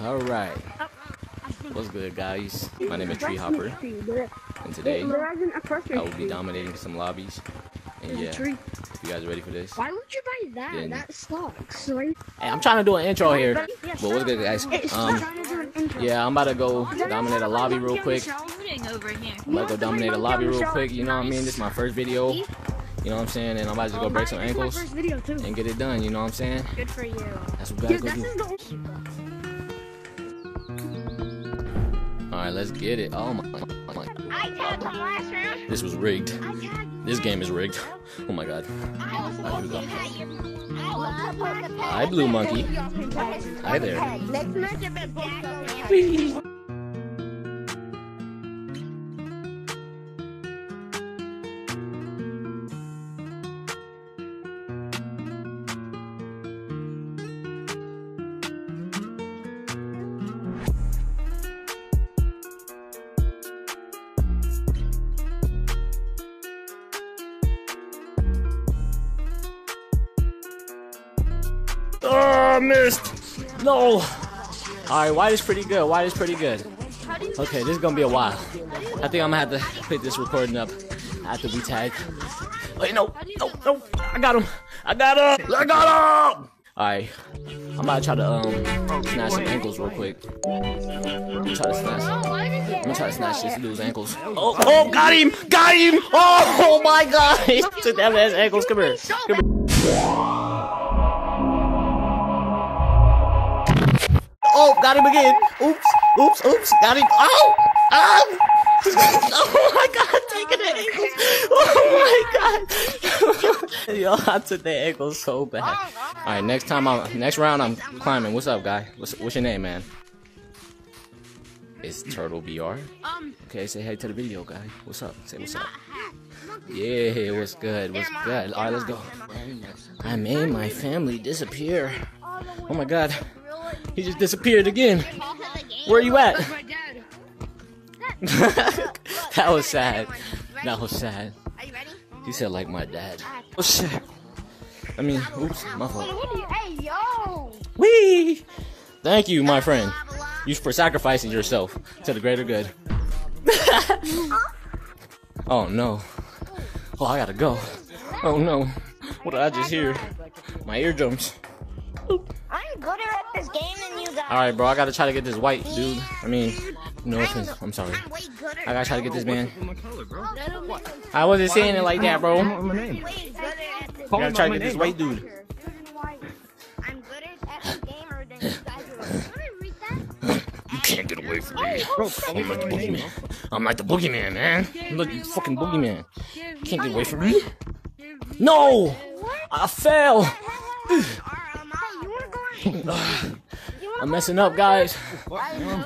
All right. What's good, guys? My name is Tree Hopper, and today I will be dominating some lobbies. And yeah, you guys ready for this? Why would you buy that? Yeah. That sucks. Right? Hey, I'm trying to do an intro here. But what's good, guys? Um, yeah, I'm about to go dominate a lobby real quick. over. I'm about to go dominate a lobby real quick. You know what I mean? This is my first video. You know what I'm saying? And I'm about to go break some This is my ankles first video too. and get it done. You know what I'm saying? Good for you. That's what we Dude, gotta go do. The All right, let's get it. Oh my, my, my. I tagged him last round. This was rigged. This game is rigged. Oh my god. I was oh, supposed to. I was supposed Hi, Blue Monkey. Hi there. Next I've been both Oh, missed. No. All right, white is pretty good. White is pretty good. Okay, this is gonna be a while. I think I'm gonna have to pick this recording up after we tag. Wait, no, no, no. I got him. I got him. I got him. All right, I'm about to try to um snatch some ankles real quick. I'm gonna try to snatch. I'm gonna try to snatch this dude's ankles. Oh, oh, got him, got him. Oh, oh my God, took that man's ankles. Come here, come here. Oh, got him again. Oops, oops, oops. Got him. Oh, oh. Oh my god, taking the ankles. Oh my god. I took the ankles so bad. Alright, next time I'm next round I'm climbing. What's up, guy? What's what's your name, man? It's Turtle BR. Okay, say hey to the video guy. What's up? Say what's up. Yeah, what's good? What's good? Alright, let's go. I made my family disappear. Oh my god. He just disappeared again. Where are you at? that was sad. That was sad. He said like my dad. Oh shit. I mean, oops, my fault. Wee! Thank you, my friend. You for sacrificing yourself to the greater good. oh no. Oh, I gotta go. Oh no. What did I just hear? My eardrums. Than you guys. Alright, bro, I gotta try to get this white dude. I mean, no offense. I'm sorry. I'm way gooder. I gotta try to get this man. my color, bro. I wasn't saying it like that, bro. Call my name. way gooder at this I gotta try to get this white dude. I'm gooder at this gamer than you. Can I read that? You can't get away from me. Bro, call me I'm like the boogeyman. I'm like the boogeyman, man. Look, you fucking boogeyman. Can't get away from me. No! I fell! I'm messing up, guys.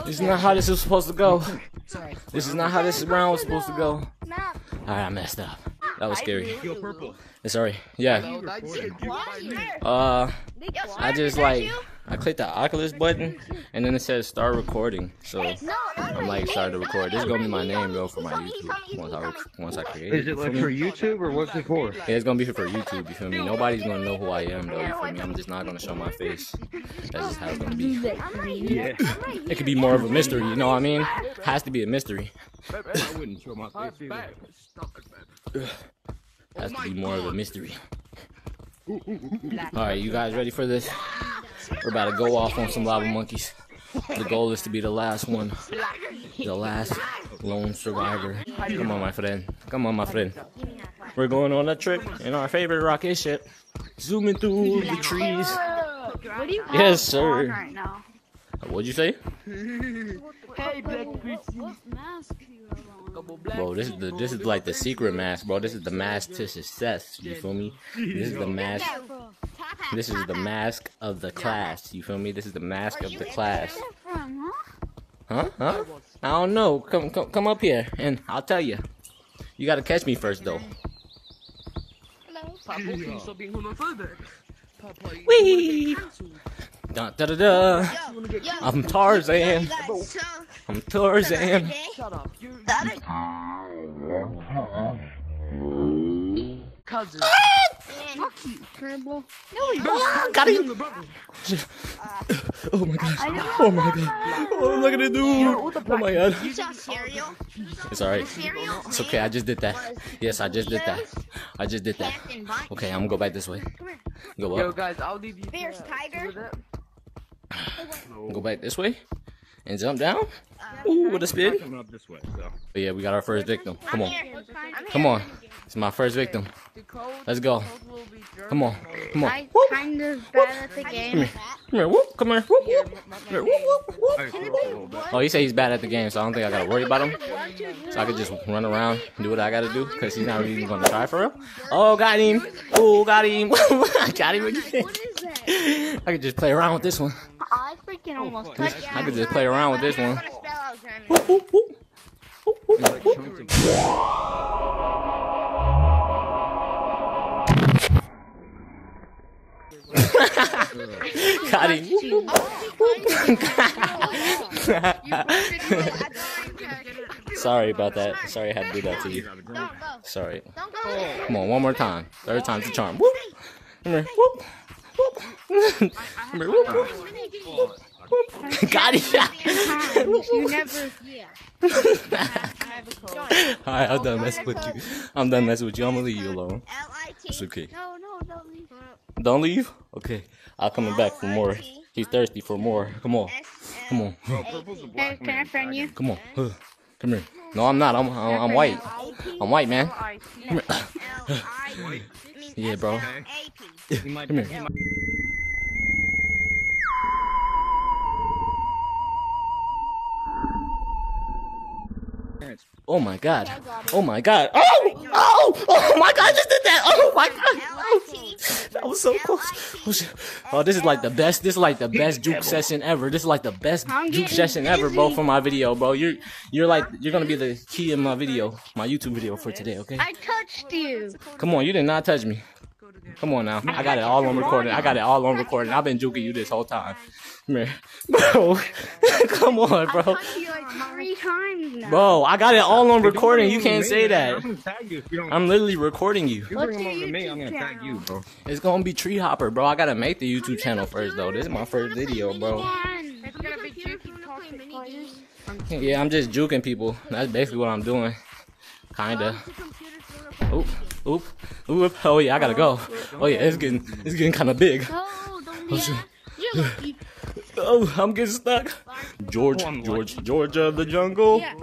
This is not how this is supposed to go. This is not how this round was supposed to go. Alright, I messed up. That was scary. Yo, purple. It's alright. Yeah. Uh, I just like, I clicked the Oculus button, and then it says start recording. So, I'm like started to record. This is gonna be my name though for my YouTube once I once I create Is it like for for. YouTube or what's it for? Yeah, it's gonna be for YouTube. You feel me? Nobody's gonna know who I am though. You feel me? I'm just not gonna show my face. That's just how it's gonna be. Yeah. It could be more of a mystery. You know what I mean? Has to be a mystery. I wouldn't show my face either. Has to be more of a mystery. All right, you guys ready for this? We're about to go off on some lava monkeys. The goal is to be the last one, the last lone survivor. Come on, my friend. Come on, my friend. We're going on a trip in our favorite rocket ship, zooming through the trees. What do you Yes, sir. Right now? What'd you say? Hey, Black What mask you on? Bro, this is the this is like the secret mask, bro. This is the mask to success. You feel me? This is the mask. This is the mask of the class. You feel me? This is the mask of the class. Huh? Huh? Huh? I don't know. Come come come up here and I'll tell you. You gotta catch me first though. Wee! Da da da da. I'm Tarzan. I'm Tarzan. Fuck you. Terrible. Ah, got him. Oh my god. Oh my god. Oh, look at it, dude. Oh my god. You saw cereal? It's alright. It's okay. I just did that. Yes, I just did that. I just did that. Okay, I'm gonna go back this way. Go up. Yo, up. guys, I'll leave you. Fierce to- tiger. With that. Go back this way. And jump down. Ooh, with a spin. Coming up this way, so. But yeah, we got our first victim. Come on. Come on. It's my first victim. Let's go. code will be German Come on. Come on. I Whoop. kind of bad at the game. Come here. Whoop. Come here. Whoop. Whoop. my- my- Come here. Whoop. Whoop. Whoop. I feel a little bit. Oh, he said he's bad at the game, so I don't think I gotta worry about him. So I could just run around, do what I gotta do, cause he's not really even gonna try for real. Oh, got him! Oh, got him! I got him again. What is that? I could just play around with this one. I freaking oh, almost fuck. touched I could just play around with this one. Got him! Sorry about that. Sorry I had to do that to you. Sorry. Come on, one more time. Third time's the charm. Whoop. Come here. Whoop. Whoop. Come here. Whoop. Whoop. Whoop. Got him. You never. Yeah. Alright, I'm done messing with you. I'm done messing with you. I'm gonna leave you alone. It's okay. No, no, don't leave. Don't leave? Okay. I'll come back for more. He's thirsty for more. Come on. Come on. Bro, purple's a Hey, can I friend you? Come on. Come here. No, I'm not. I'm I'm, I'm white. I'm white, man. Come here. L-I-T. Yeah, bro. A-P. He might- Come here. he might- Oh my god. Oh my god. Oh! Oh! Oh my god, I just did that! Oh my god! That was so close. Oh. Oh, this is like the best. This is like the best juke session ever. This is like the best juke session ever, bro, for my video, bro. You're you're like you're gonna be the key in my video, my YouTube video for today, okay? I touched you. Come on, you did not touch me. Come on now. I got it all on recording. I got it all on recording. I've been juking you this whole time. Come here. Bro. Come on, bro. touched you like three times now. Bro, I got it all on recording. You can't say over to me, that. I'm gonna tag you if you don't. I'm literally recording you. you bring him over me, I'm gonna tag you, bro. It's gonna be Tree Hopper, bro. I gotta make the YouTube channel first, though. This is my first video, bro. It's gonna be juicy toxic players. Yeah, I'm just juking people. That's basically what I'm doing. Kinda. Oop, oop, oop. Oh yeah, I gotta go. Oh yeah, it's getting, it's getting kind of big. Oh, don't Oh, shit. that. You're lucky. Oh, I'm getting stuck. George, George, Georgia, the jungle. Yeah.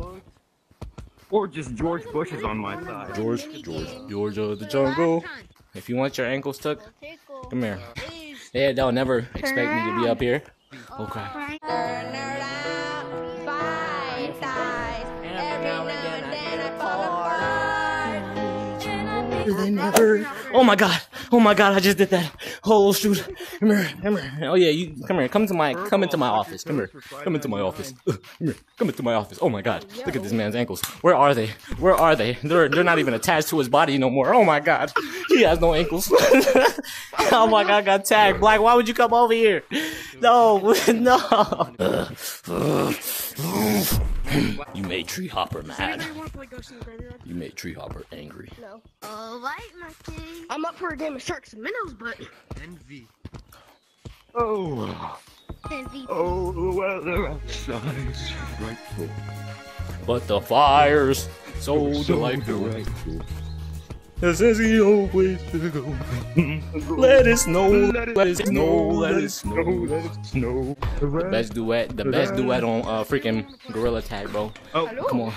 Or just George Bush is on my side. George, George, Georgia, the jungle. If you want your ankles stuck, come here. Yeah, they'll never expect me to be up here. Oh crap. They never. Oh my god. Oh my god. I just did that. Oh shoot. Come here. Come here. Oh yeah. You come here. Come to my. Come into my office. Come here. Come into my office. Come here. Come into my office. Oh my god. Look at this man's ankles. Where are they? Where are they? They're they're not even attached to his body no more. Oh my god. He has no ankles. oh my god. I got tagged. Black. Why would you come over here? No. No. You made Tree Hopper mad. You made Tree Hopper angry. Alright, Monkey. I'm up for a game of sharks and minnows, but Envy. Oh, Envy. oh, oh the weather outside's frightful. But the fire's so delightful. This is the old place to go. Let it snow, let it snow, let it snow. let it snow. Best duet, the best duet on uh, freaking Gorilla Tag, bro. Oh, Come on.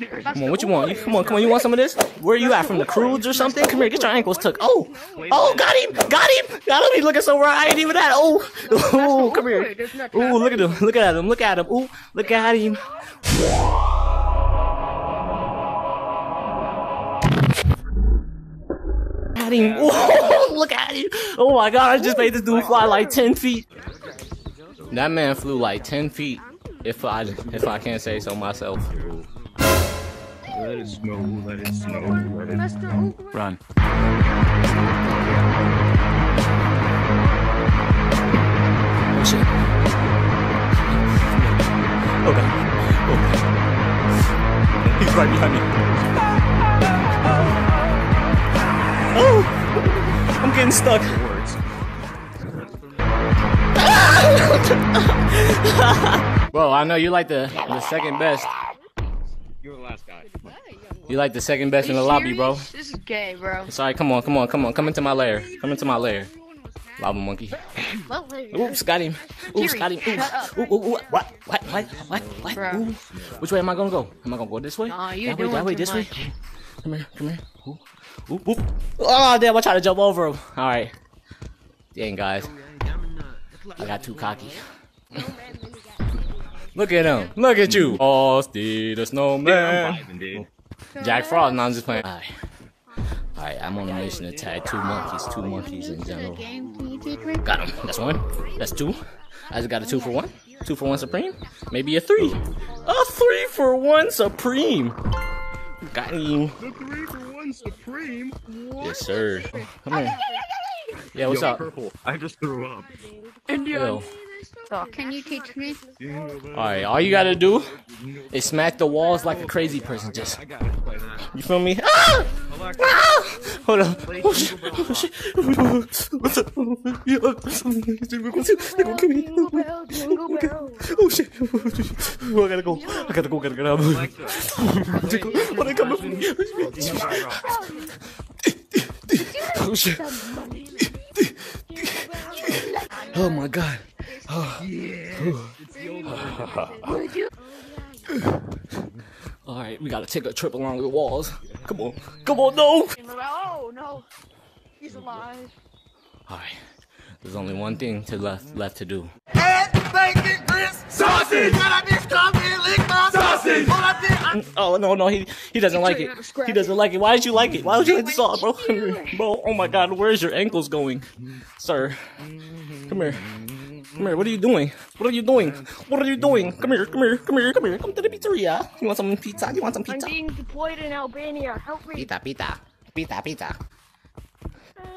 Come on, what you want? You, come on, come on, you want some of this? Where you at? From the cruise or something? Come here, get your ankles tucked. Oh, oh, got him, got him, got him. He's looking so right. I ain't even that. Oh, oh, come here. Ooh, look at him, look at him, look at him. Ooh, look at him. At him. Ooh, look at him. Oh my god, I just made this dude fly like 10 feet. That man flew like 10 feet. If I if I can't say so myself. let it snow, let it snow, let it Run. Oh shit. Okay. Okay. He's right behind me. Oh! I'm getting getting stuck. Words. Bro, I know you like the the second best. You're the last guy. You like the second best in the lobby, bro. This is gay, bro. Sorry, come on, come on, come on, come into my lair. Come into my lair. Lava monkey. Oops, got him. Oops, got him. Oops. Ooh, ooh, ooh, what? What? What? What? What? Bro. Ooh. Which way am I gonna go? Am I gonna go this way? Nah, that way, that way, too this way. Come here, come here. Ooh, ooh, ooh. Oh, damn, I tried to jump over him. All right. Dang, guys. I got too cocky. Look at him. Look at you. Frosty the snowman. dude. Jack Frost. No, I'm just playing. Alright. Alright, I'm on a mission to tag two monkeys. Two monkeys in general. Got him. That's one. That's two. I just got a two for one. Two for one supreme. Maybe a three. A three for one supreme. Got him. The three for supreme. Yes, sir. Come here. Yeah, what's Yo, up? Purple. I just threw up. Yo. Oh, can you teach me? Alright, all you gotta do is smack the walls like a crazy person. Just, I got it. Play that. you feel me? Ah! Ah! Hold on. Oh shit. Oh shit. What's up? Yeah. They're gonna kill me. Jingle bell, jingle bell. Oh shit. Oh, I gotta go. I gotta go. Gotta get out. Alexa, Oh, they coming for. Oh shit. Oh my god. Alright, we gotta take a trip along the walls. Come on. Come on, no! Oh no, he's alive. Alright. There's only one thing to left left to do. Oh no no he he doesn't like it. He doesn't like it. Why did you like it? Why would you like the sauce, bro? Bro. Oh my god, where's your ankles going, sir? Come here. Come here. What are you doing? What are you doing? What are you doing? Come here. Come here. Come here. Come here. Come to the pizzeria. You want some pizza? You want some pizza? I'm being deployed in Albania. Help me. Pizza, pizza, pizza, pizza. Uh,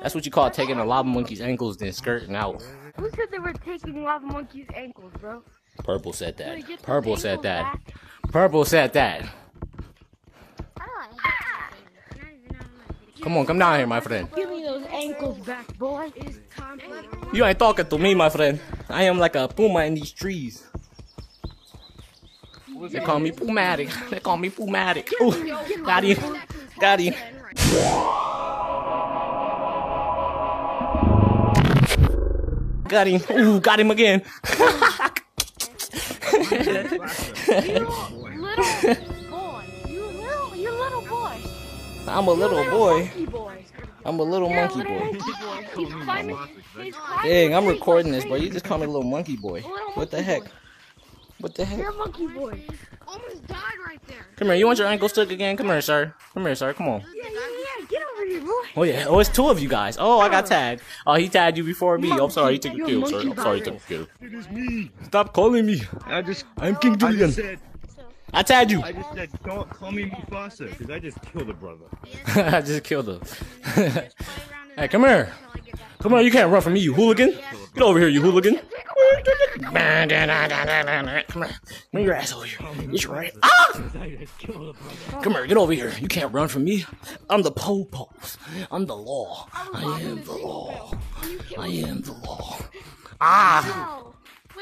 That's what you call taking a lava monkey's ankles then skirting out. Who said they were taking Lava Monkey's ankles, bro? Purple said that. Purple said that. back? Purple said that. How do I get that? Not even on my Come on, come down here, my friend. Give me those ankles back, boy. You ain't talking to me, my friend. I am like a puma in these trees. They call me Pumatic. They call me Pumatic. Ooh, got him. Got him. Got him. Ooh, got him again. I'm a little boy. I'm a little monkey boy. monkey boy. He's climbing. He's climbing. Dang, I'm recording this, bro. You just call me a little monkey boy. What the heck? What the heck? You're a monkey boy. Almost died right there. Come here. You want your ankle stuck again? Come here, sir. Come here, sir. Come on. Yeah, yeah, yeah. Get over here, boy. Oh yeah. Oh, it's two of you guys. Oh, I got tagged. Oh, he tagged you before me. I'm oh, sorry. He took a kill, sir. I'm oh, sorry. He took a kill. It is me. Stop calling me. I just, I'm King I Julien. Just said, I tagged you. I just said, don't call me Mufasa, because I just killed a brother. I just killed him. hey, come here. Come on, you can't run from me, you hooligan. Get over here, you hooligan. Come here. Bring your ass over here. Get your ass. Ah! Come here, get over here. You can't run from me. I'm the po-pos. I'm the law. I am the law. I am the law. Ah!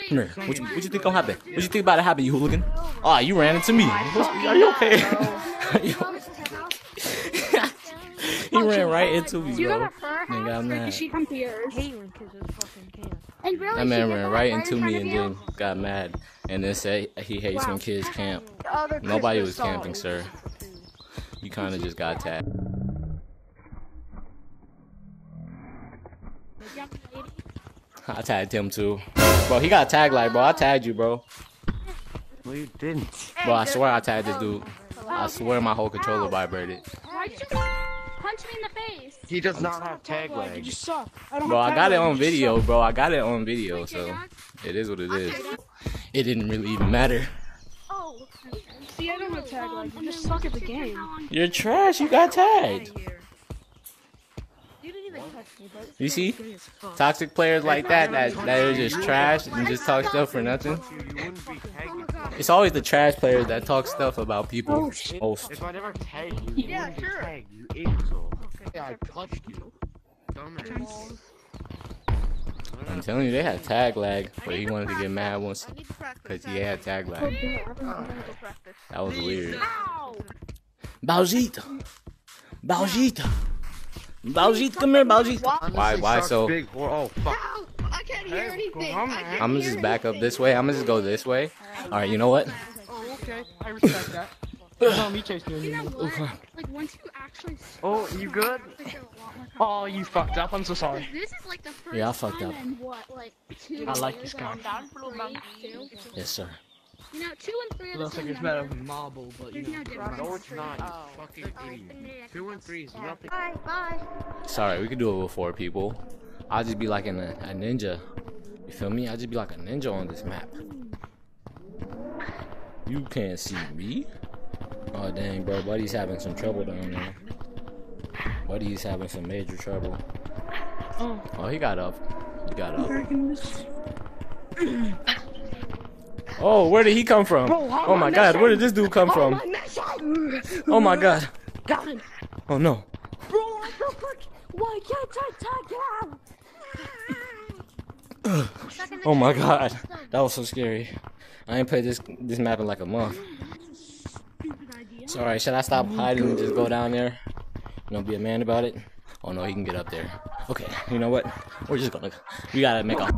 Come here. What you, what you think gonna happen? What you think about to happen, you hooligan? Ah, you ran into me. Are you okay? Are you he ran right into me, bro. a fur Then got house? Or mad. did she come to yours? Caitlin, because it's fucking Caitlin. And really, That man ran right into me and of then got mad and then said he hates when kids camp. Nobody was camping, sir. You kind of just got tagged. I tagged him too. Bro, he got tagged like, bro, I tagged you, bro. No, you didn't. Bro, I swear I tagged this dude. I swear my whole controller vibrated. Why'd you punch me in the face? He does not have tag You suck. I don't Bro, I got it on video, bro. I got it on video, so it is what it is. It didn't really even matter. Oh. See, I don't have tag lag. You just suck at the game. You're trash. You got tagged. You didn't even touch me, but You see, toxic players like that that that are just trash and just talk stuff for nothing. You wouldn't be tagging. It's always the trash players that talk stuff about people. Oh, shit. Most. If I never tagged you, you Yeah, wouldn't be sure. tagged, you imbecile. Yeah, I touched you. Dumbass. I'm telling you, they had tag lag, but he wanted to get mad once I need to practice. because he had tag lag. I need to practice. That was weird. Ow! Baljit! Baljit! Baljit, come here, Baljit! Why, why so? Big or oh fuck. Ow! I can't hear anything. on, I man. can't I'm gonna just back up this way. I'm gonna just go this way. Alright, you know what? Oh, okay. I respect that. There's no me chasing you anymore. Like once you actually. Oh, you good? Oh, you fucked up. I'm so sorry. This is like the first Yeah, I fucked time up. in what, like two I like this guy. I've done three, two. Yes, sir. You know, two and three are the Looks like same it's better number. than marble, but you There's no know. difference. No, it's not. Oh. You fucking idiot. Two and three is nothing. Bye, bye. Sorry, we could do it with four people. I'll just be like in a, a ninja. You feel me? I'll just be like a ninja on this map. You can't see me. Oh dang, bro, Buddy's having some trouble down there. Buddy's having some major trouble. Oh, oh he got up. He got up. Oh, where did he come from? Oh my god, where did this dude come from? Oh my god. Got him. Oh no. Bro, I'm so quick. Why can't I tag him? Oh my god. That was so scary. I ain't played this this map in like a month. Alright, should I stop hiding and just go down there? You know, be a man about it? Oh no, he can get up there. Okay, you know what? We're just gonna we gotta make a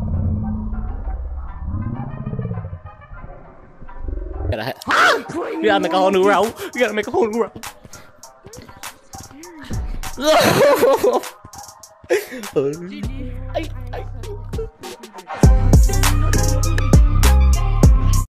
gotta we gotta make a whole new route. We gotta make a whole new route. Ay, ay.